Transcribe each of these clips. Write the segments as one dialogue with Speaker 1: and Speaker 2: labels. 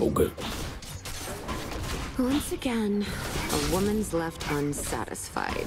Speaker 1: Okay.
Speaker 2: Once again, a woman's left unsatisfied.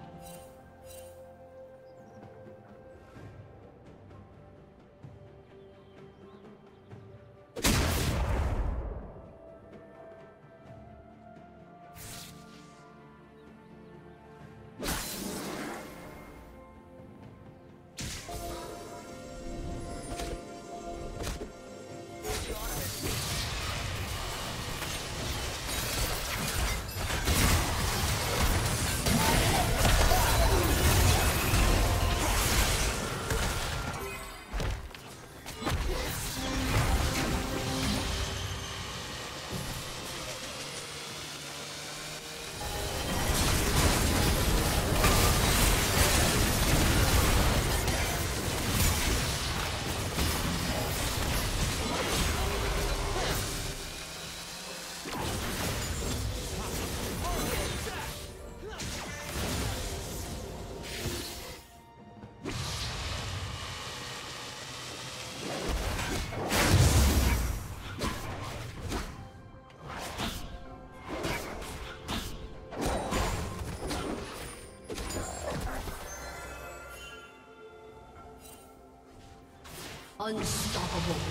Speaker 1: Unstoppable.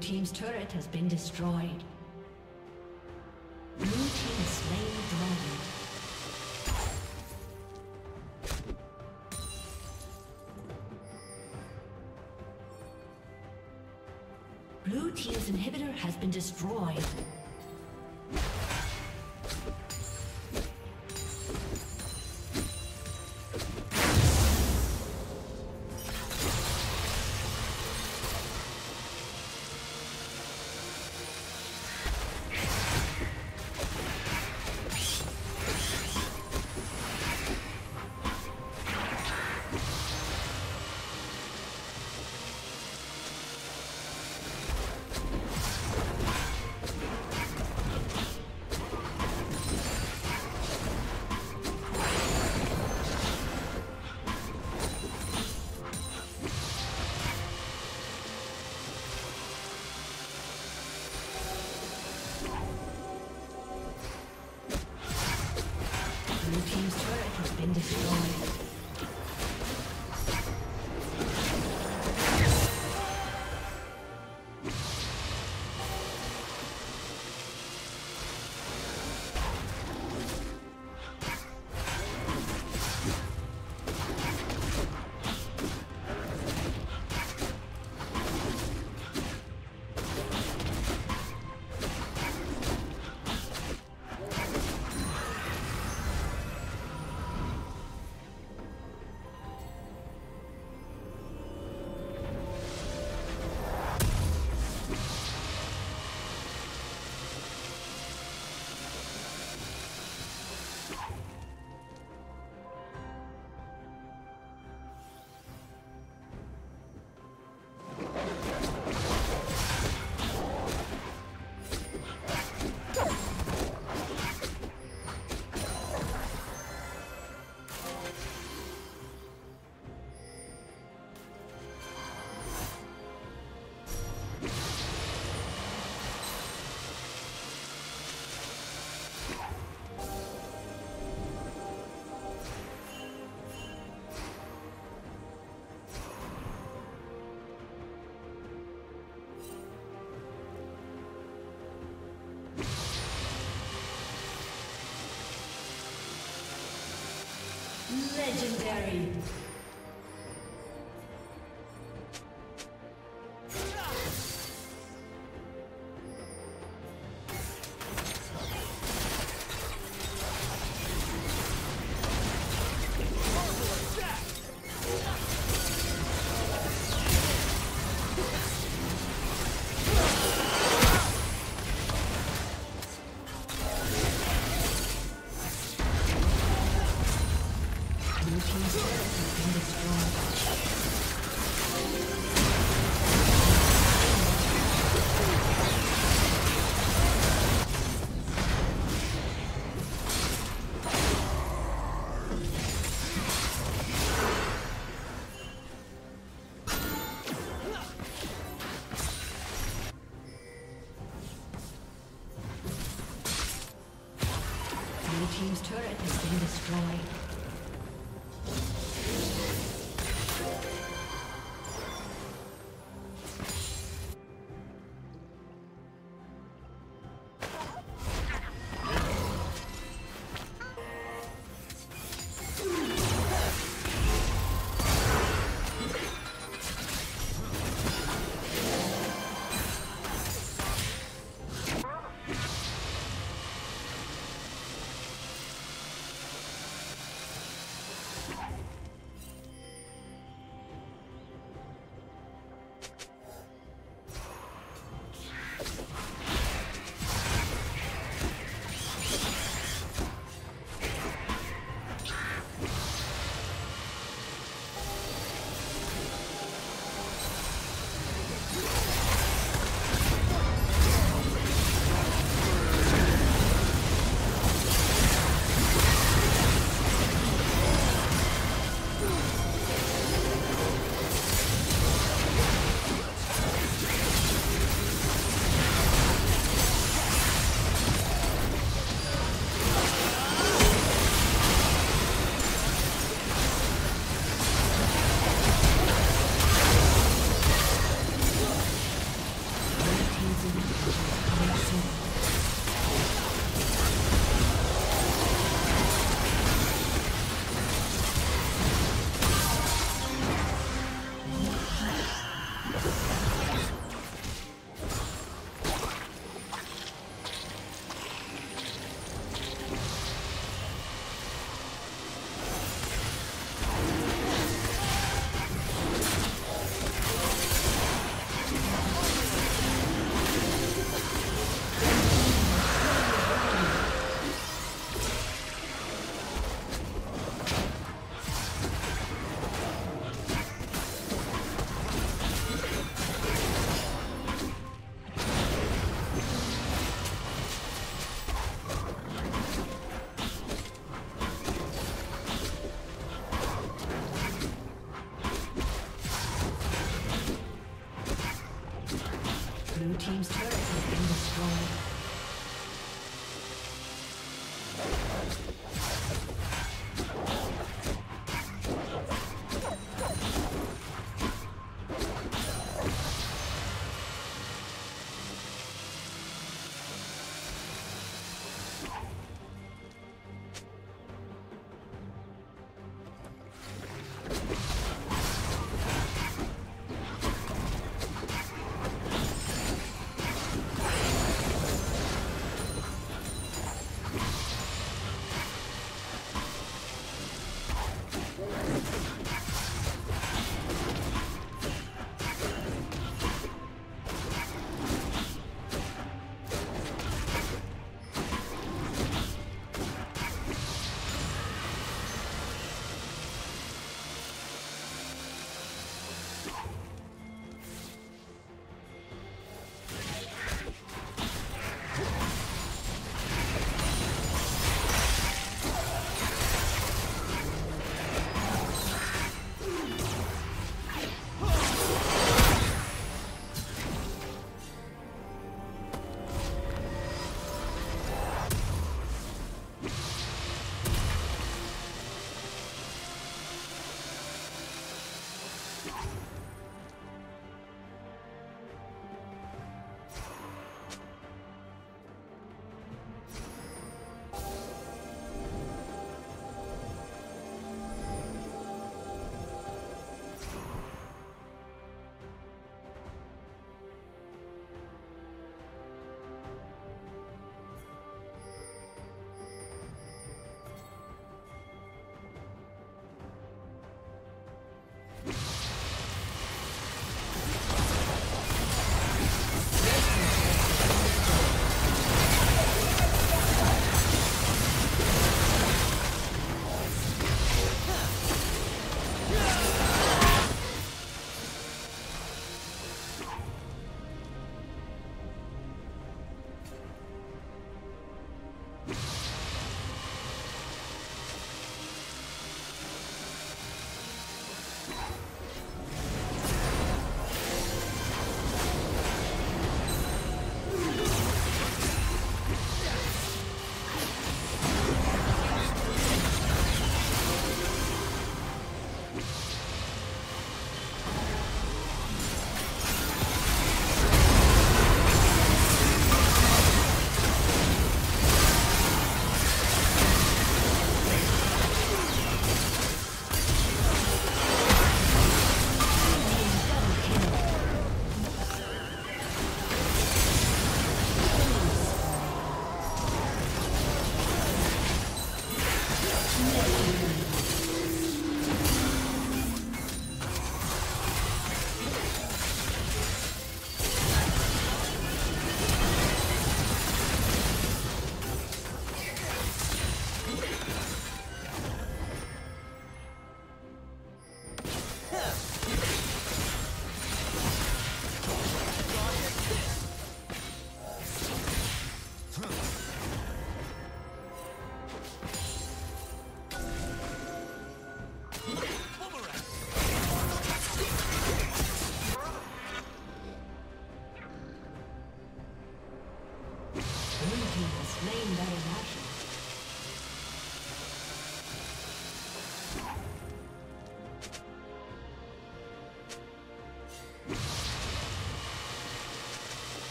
Speaker 1: Team's turret has been destroyed. Blue Team slain dragon. Blue Team's inhibitor has been destroyed. Legendary.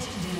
Speaker 1: Red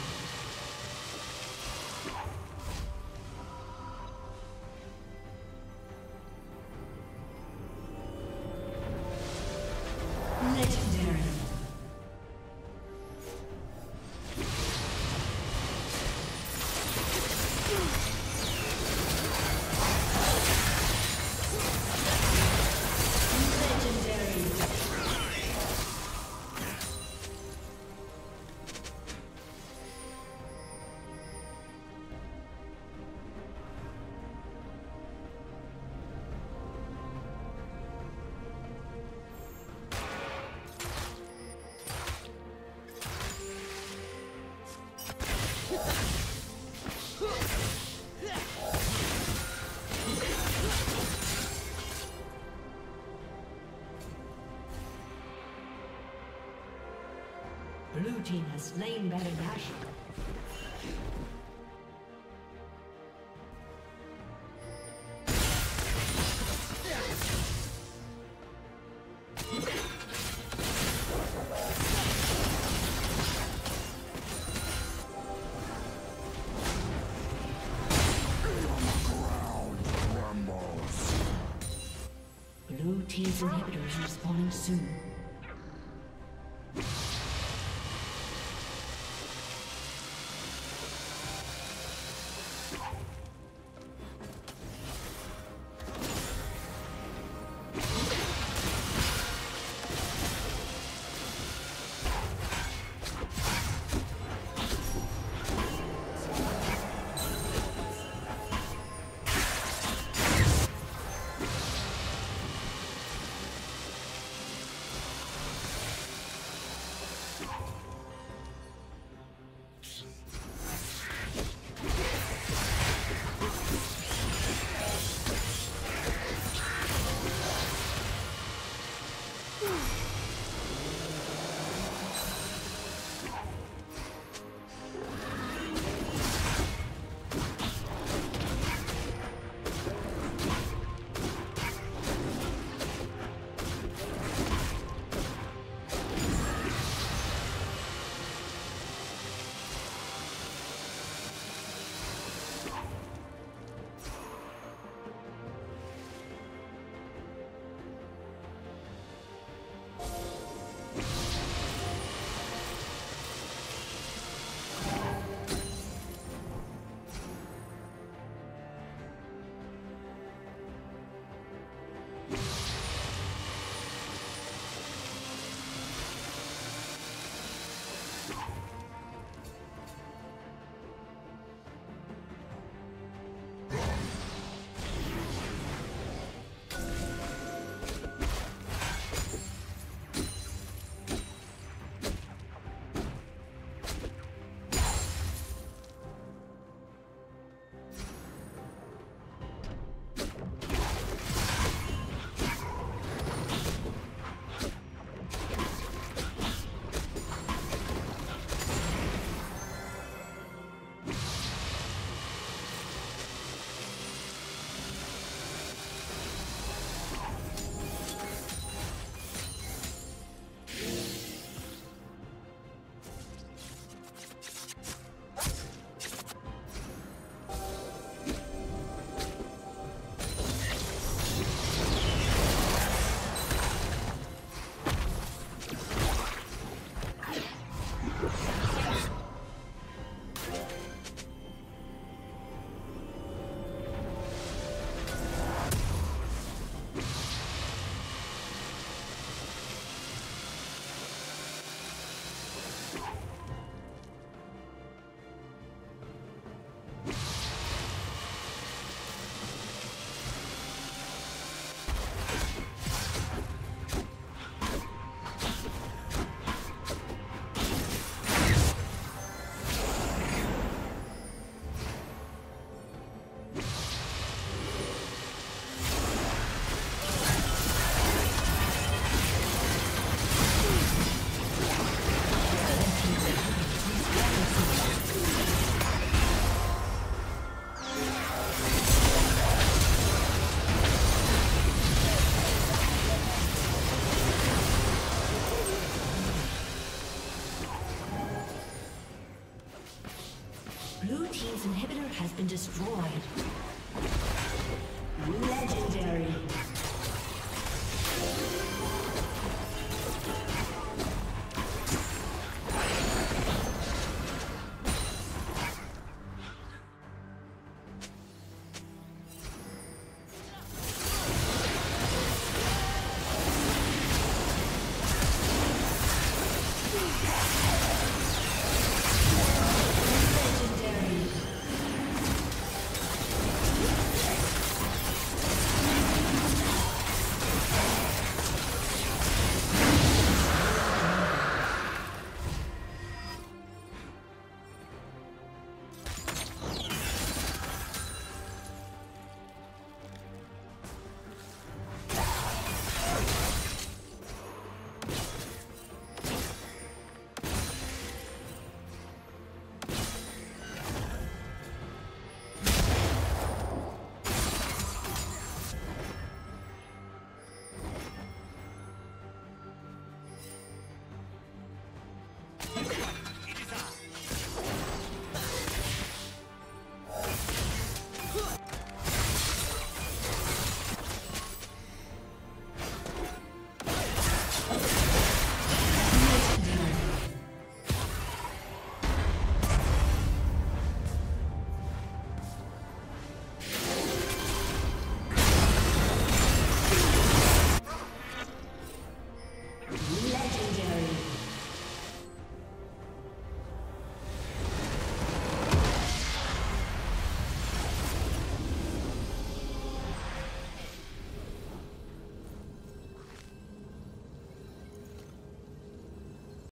Speaker 1: Blue team has slain Baron Nashor. Blue team's inhibitor is respawning soon. destroyed.